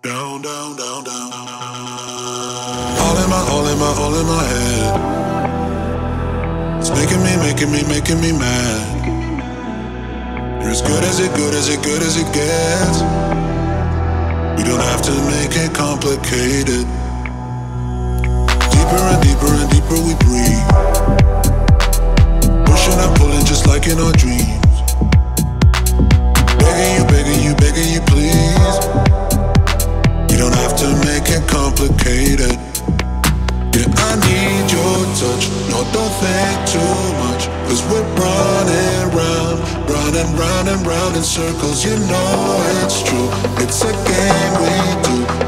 Down, down, down, down. All in my, all in my, all in my head. It's making me, making me, making me mad. You're as good as it, good as it, good as it gets. We don't have to make it complicated. Deeper and deeper don't have to make it complicated. Yeah, I need your touch. No, don't think too much. Cause we're running round, running round and round in circles. You know it's true. It's a game we do.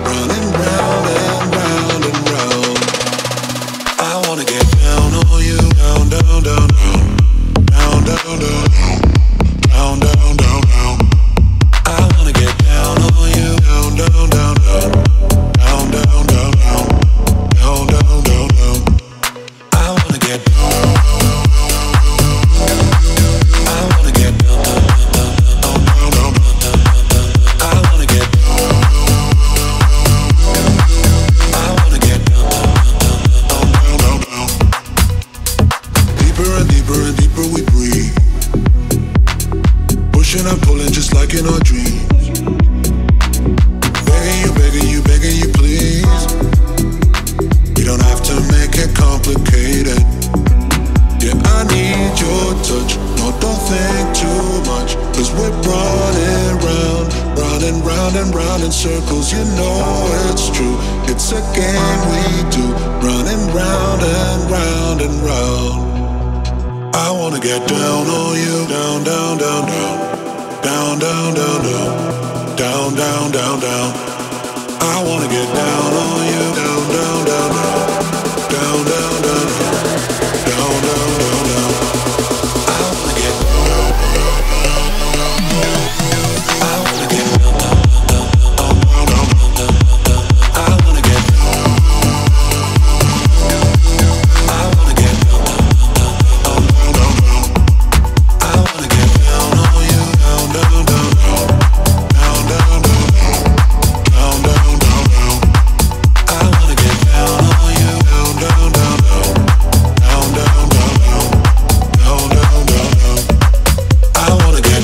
Pushing and pulling just like in our dreams. Begging you, begging you, begging you, please. You don't have to make it complicated. Yeah, I need your touch. No, don't think too much. Cause we're running round, running round and round in circles. You know it's true. It's a game we do. Running round and round and round. I wanna get down on you, down, down, down, down, down, down, down, down, down, down, down, down. I wanna get down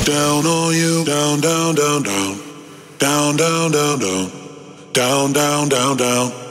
down on you, down, down, down, down, down, down, down, down, down, down, down, down.